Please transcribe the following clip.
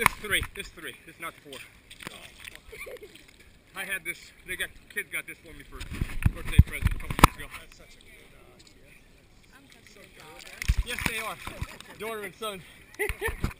This is three. This is three. This is not four. I had this. They got kids got this for me for birthday present a couple years ago. That's such a good idea. Yes, they are. Daughter and son.